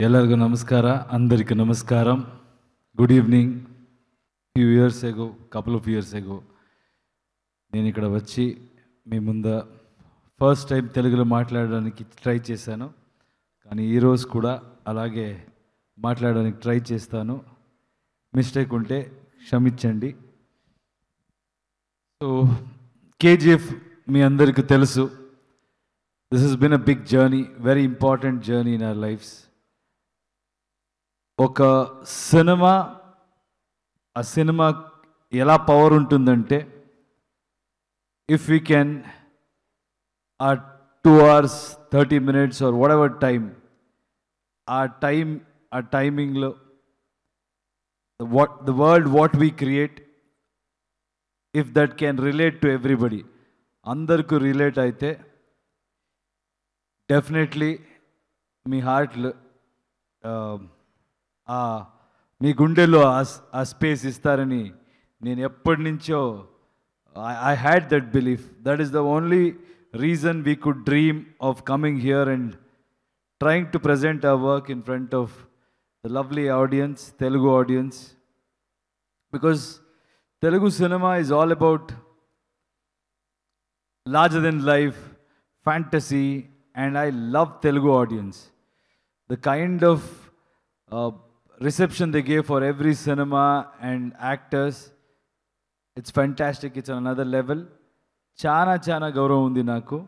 ಎಲ್ಲರಿಗೂ ನಮಸ್ಕಾರ అందరికీ నమస్కారం good evening few years ago couple of years ago నేను ఇక్కడ వచ్చి మీ ముంద ఫస్ట్ టైం తెలుగులో మాట్లాడడానికి ట్రై చేశాను కానీ ఈరోజు కూడా అలాగే మాట్లాడడానికి ట్రై చేస్తాను మిస్టేక్ ఉంటే క్షమించండి సో కేజీఎఫ్ మీ అందరికీ తెలుసు this has been a big journey very important journey in our lives ఒక సినిమా ఆ సినిమా ఎలా పవర్ ఉంటుందంటే ఇఫ్ వీ కెన్ ఆ two hours thirty minutes or whatever time ఆ టైం ఆ టైమింగ్లో what the world what we create if that can relate to everybody అందరికీ relate అయితే definitely మీ హార్ట్లో మీ గుండెల్లో ఆ- స్పేస్ ఇస్తారని నేను ఎప్పటి నుంచో I had that belief that is the only reason we could dream of coming here and trying to present our work in front of the lovely audience Telugu audience because Telugu cinema is all about larger than life fantasy and I love Telugu audience the kind of reception they gave for every cinema and actors it's fantastic. It's another level చాలా చాలా గౌరవం ఉంది నాకు.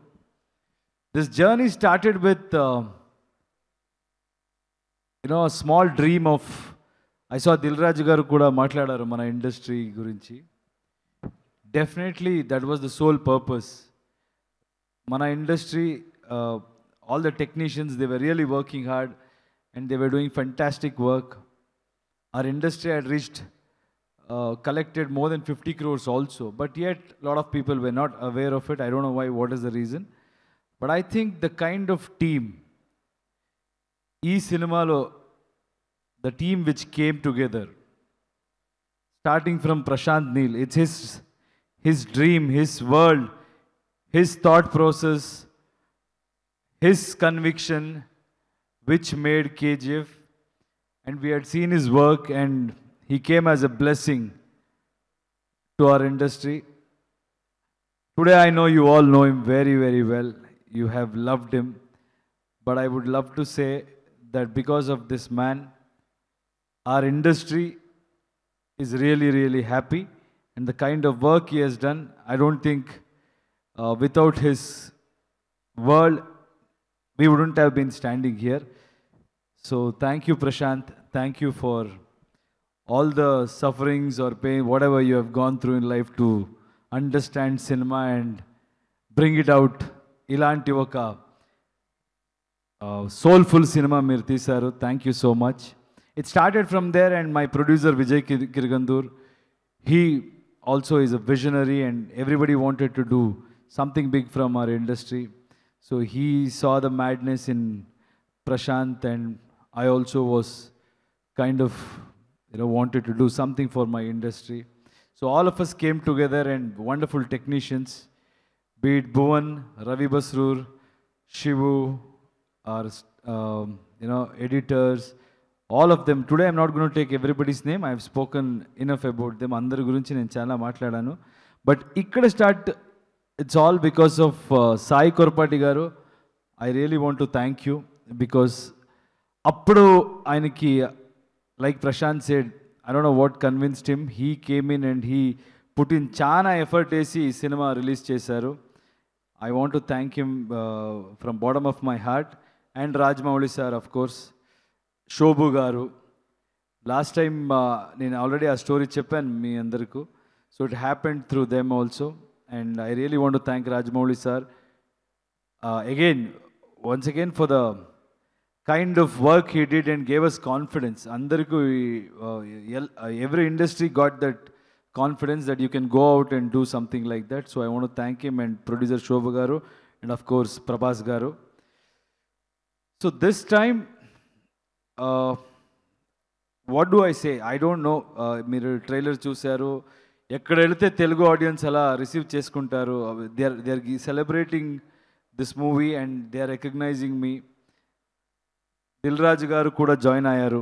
This journey started with you know small dream of I saw Dil garu కూడా మాట్లాడారు మన industry గురించి. Definitely that was the sole purpose మన industry all the technicians they were really working hard And they're doing fantastic work our industry had reached uh, collected more than 50 crores also but yet a lot of people were not aware of it i don't know why what is the reason but i think the kind of team ఈ సినిమాలో the team which came together starting from Prashant Neil. It's his, his dream, his world, his thought process, his conviction, which made KGF. And we had seen his work, and he came as a blessing to our industry. Today, I know you all know him very, very well. You have loved him. But I would love to say that because of this man, our industry is really, really happy. And the kind of work he has done, I don't think uh, without his world, we wouldn't have been standing here. So thank you, Prashant. Thank you for all the sufferings or pain, whatever you have gone through in life to understand cinema and bring it out. Ilan Tivaka, uh, soulful cinema, Mirti Saru. Thank you so much. It started from there and my producer Vijay Kir Kirgandur, he also is a visionary and everybody wanted to do something big from our industry. so he saw the madness in Prashant and I also was kind of you know wanted to do something for my industry so all of us came together and wonderful technicians be it bhuvan ravi basrur shivu our um, you know editors all of them today i'm not going to take everybody's name i've spoken enough about them అందరి గురించి నేను చాలా మాట్లాడాను but ఇక్కడ start It's all because of Sai Korrapati garu I really want to thank you because అప్పుడు ఆయనకి like Prashanth said I don't know what convinced him he came in and he put in చాలా effort వేసి ఈ cinema release చేశారు. I want to thank him from bottom of my heart and Rajamouli sir of course Shobu garu last time నేను already ఆ story చెప్పాను మీ అందరికీ. So it happened through them also And I really want to thank Rajamouli sir again once again for the kind of work he did and gave us confidence. అందరికీ every industry got that confidence that you can go out and do something like that. So I want to thank him and producer Shobha Garu and of course Prabhas Garu. So this time, uh, what do I say I don't know మీరు trailer చూశారు ఎక్కడ వెళితే Telugu audience ఎలా receive చేసుకుంటారు they are they are celebrating this movie and they are recognizing me. Dil Raju గారు కూడా join అయ్యారు.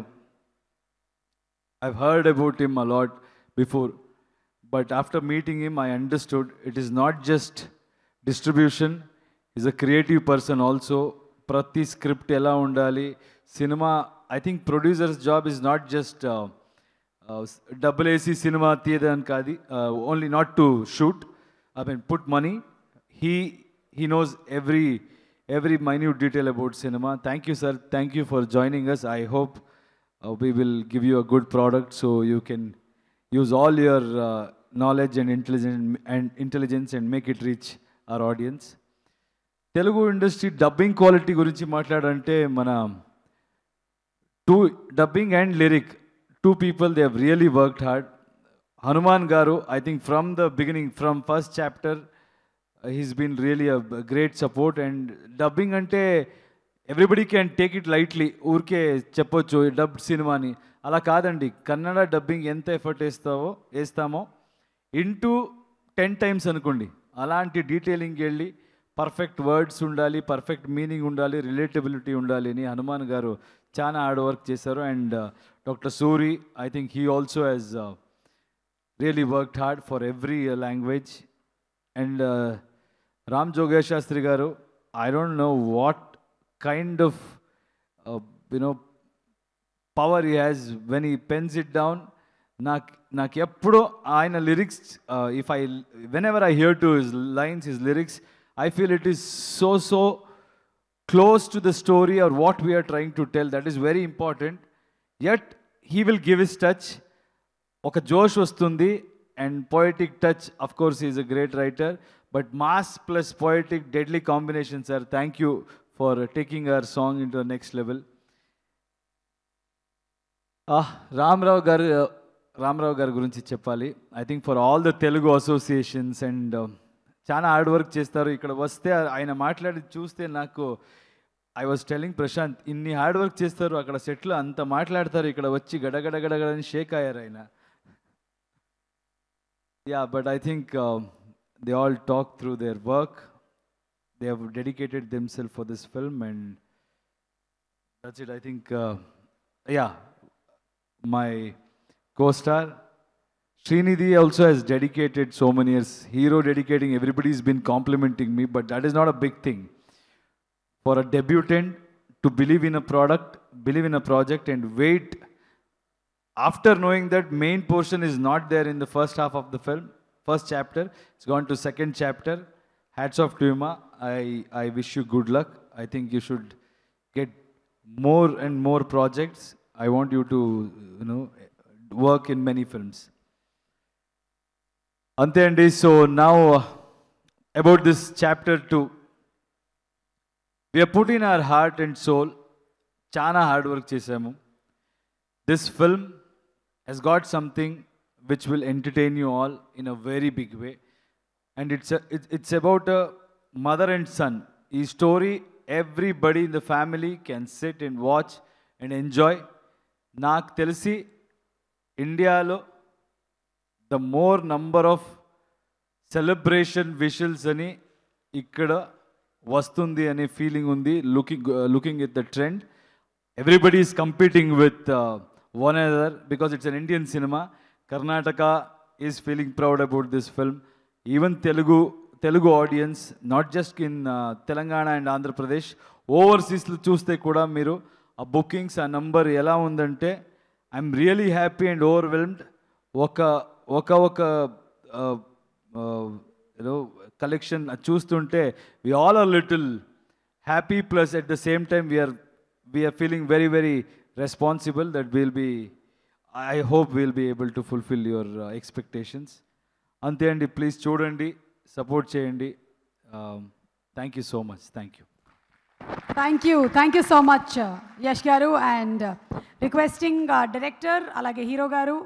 I heard about him a lot before but after meeting him I understood it is not just distribution is a creative person also. ప్రతి script ఎలా ఉండాలి cinema I think producer's job is not just డబ్బులు వేసి cinema తీయదని అది only not to shoot I mean put money he he knows every every minute detail about cinema thank you sir thank you for joining us I hope we will give you a good product so you can use all your knowledge and intelligent and intelligence and make it reach our audience Telugu industry dubbing quality గురించి మాట్లాడంటే మన two dubbing and lyric two people they have really worked hard Hanuman గారు I think from the beginning from first chapter he's been really a great support and dubbing అంటే everybody can take it lightly ఊరికే చెప్పొచ్చు dub సినిమాని. అలా కాదండి Kannada dubbing ఎంత effort వేస్తావో వేస్తామో ఇంటూ టెన్ టైమ్స్ అనుకోండి. అలాంటి డీటెయిలింగ్ వెళ్ళి పర్ఫెక్ట్ వర్డ్స్ ఉండాలి పర్ఫెక్ట్ మీనింగ్ ఉండాలి రిలేటబిలిటీ ఉండాలి అని హనుమాన్ గారు చాలా హార్డ్ వర్క్ చేశారు. And doctor Suri I think he also has really worked hard for every language and Ram జోగేష్ Sastry గారు I don't know what kind of you know power he has when he pens it down నాకు నాకు ఎప్పుడో ఆయన lyrics if I whenever I hear to his lines his lyrics I feel it is so so close to the story or what we're trying to tell that is very important yet he will give his touch ఒక జోష్ వస్తుంది and poetic touch of course is a great writer but mass plus poetic deadly combination sir thank you for taking our song into next level Ramarao గారు రామరావు గారి గురించి చెప్పాలి. I think for all the Telugu associations and చాలా hard work చేస్తారు. ఇక్కడ వస్తే ఆయన మాట్లాడి చూస్తే నాకు ఐ వాజ్ టెలింగ్ ప్రశాంత్ ఇన్ని హార్డ్ వర్క్ చేస్తారు అక్కడ సెట్లు అంత మాట్లాడతారు ఇక్కడ వచ్చి గడగడ గడగడని షేక్ అయ్యారు ఆయన. Yeah but I think they all talk through their work they have dedicated themself for this film and that's it I think yeah my costar Srinidhi also has dedicated so many years hero dedicating everybody's been complimenting me but that is not a big thing for a debutant to believe in a product believe in a project and wait after knowing that main portion is not there in the first half of the film first chapter it's gone to second chapter hats off to Yuma. I, I wish you good luck. I think you should get more and more projects. I want you to, you know, work in many films. Ante and so now uh, about this chapter two. We have put in our heart and soul. Chana hard work చేసాము This film has got something which will entertain you all in a very big way. and it's a, it, it's about a mother and son. ఈ story everybody in the family can sit and watch and enjoy నాకు తెలిసి ఇండియాలో the more number of celebration whistles అని ఇక్కడ వస్తుంది అనే feeling ఉంది. Looking looking at the trend everybody is competing with one other because it's an Indian cinema Karnataka is feeling proud about this film even Telugu Telugu audience not just in Telangana and Andhra Pradesh ఓవర్సీస్లో చూస్తే కూడా మీరు ఆ bookings ఆ number ఎలా ఉందంటే I'm really happy and overwhelmed ఒక ఒక ఒక ఏదో కలెక్షన్ చూస్తుంటే we all are little happy plus at the same time we're we're feeling very very responsible that will be I hope will be able to fulfil your expectations అంతే అండి please చూడండి support చేయండి. Thank you so much thank you thank you thank you so much Yash garu and requesting director అలాగే hero గారు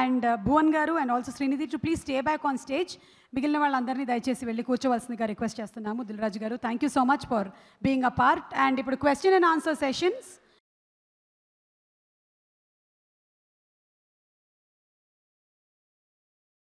and Bhuvan గారు and also Srinidhi to please stay back on stage మిగిలిన వాళ్ళందరినీ దయచేసి వెళ్ళి కూర్చోవలసిందిగా రిక్వెస్ట్ చేస్తున్నాము. Dil Raju garu thank you so much for being a part and ఇప్పుడు క్వశ్చన్ అండ్ ఆన్సర్ సెషన్స్